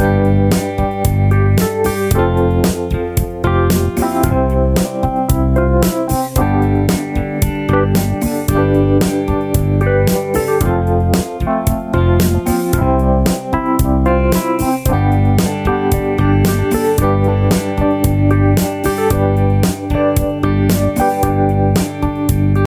you